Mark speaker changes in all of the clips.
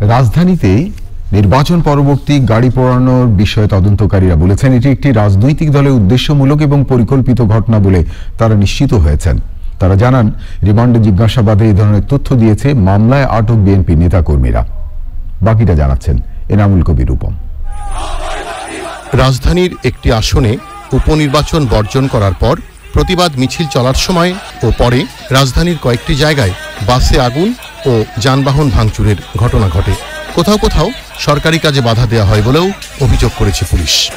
Speaker 1: রাজধানীতে নির্বাচন পরবর্তী গাড়ি পোড়ানোর বিষয়ে তদন্তকারীরা বলেছেন, এটি একটি রাজনৈতিক দলের উদ্দেশ্যমূলক এবং পরিকল্পিত ঘটনা বলে তারা নিশ্চিত হয়েছেন। তারা জানান, রিমান্ডে জিজ্ঞাসাবাদে এই ধরনের তথ্য দিয়েছে মামলায় আটক বিএনপি নেতাকর্মীরা। বাকিটা জানাচ্ছেন এনামুল কবির রূপম।
Speaker 2: রাজধানীর একটি আসনে উপনির্বাচন বর্জন করার পর প্রতিবাদ মিছিল চলার সময় ও পরে রাজধানীর কয়েকটি জায়গায় বাসে আগুন ও যানবাহন ভাঙচুরের ঘটনা ঘটে। কোথাও কোথাও সরকারি কাজে বাধা দেওয়া হয় বলেও অভিযোগ করেছে পুলিশ।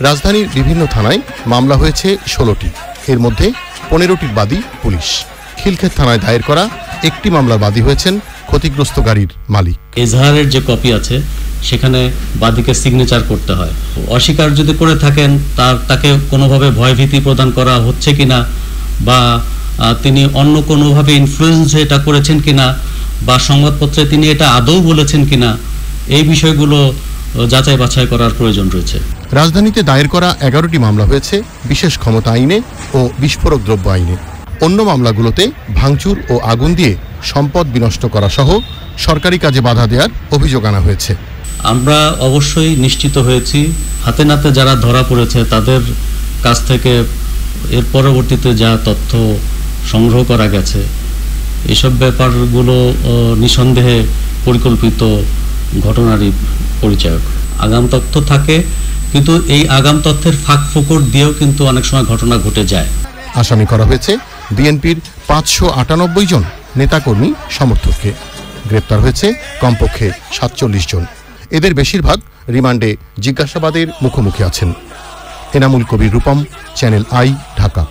Speaker 2: রাজধানীর বিভিন্ন থানায় মামলা হয়েছে ষোলোটি। এর মধ্যে পনেরোটির বাদী পুলিশ। খিলক্ষেত থানায় দায়ের করা একটি মামলার বাদী হয়েছেন ক্ষতিগ্রস্ত গাড়ির মালিক।
Speaker 3: এজাহারের যে কপি আছে, সেখানে বাদীকে সিগনেচার করতে হয়। অস্বীকার যদি করে থাকেন, তার, তাকে কোনোভাবে ভয়ভীতি প্রদান করা হচ্ছে কিনা বা তিনি অন্য কোনোভাবে ইনফ্লুয়েন্স এটা করেছেন কিনা বা সংবাদপত্রে তিনি এটা আদৌ বলেছেন কিনা এই বিষয়গুলো যাচাই বাছাই করার প্রয়োজন রয়েছে।
Speaker 2: রাজধানীতে দায়ের করা এগারোটি মামলা হয়েছে বিশেষ ক্ষমতা আইনে ও বিস্ফোরক দ্রব্য আইনে। অন্য মামলাগুলোতে ভাঙচুর ও আগুন দিয়ে সম্পদ বিনষ্ট করা সহ সরকারি কাজে বাধা দেওয়ার অভিযোগ আনা হয়েছে।
Speaker 3: আমরা অবশ্যই নিশ্চিত হয়েছি হাতে নাতে যারা ধরা পড়েছে তাদের কাছ থেকে এর পরবর্তীতে যা তথ্য সংগ্রহ করা গেছে এসব ব্যাপারগুলো নিঃসন্দেহে পরিকল্পিত ঘটনারই পরিচায়ক। আগাম তথ্য থাকে, কিন্তু এই আগাম তথ্যের ফাঁক ফোকর দিয়েও কিন্তু অনেক সময় ঘটনা ঘটে যায়।
Speaker 2: আসামি করা হয়েছে বিএনপির পাঁচশো আটানব্বই জন নেতাকর্মী সমর্থককে। গ্রেপ্তার হয়েছে কমপক্ষে সাতচল্লিশ জন। এদের বেশিরভাগ রিমান্ডে জিজ্ঞাসাবাদের মুখোমুখি আছেন। Enamul Kabir Rupam, channel I, Dhaka.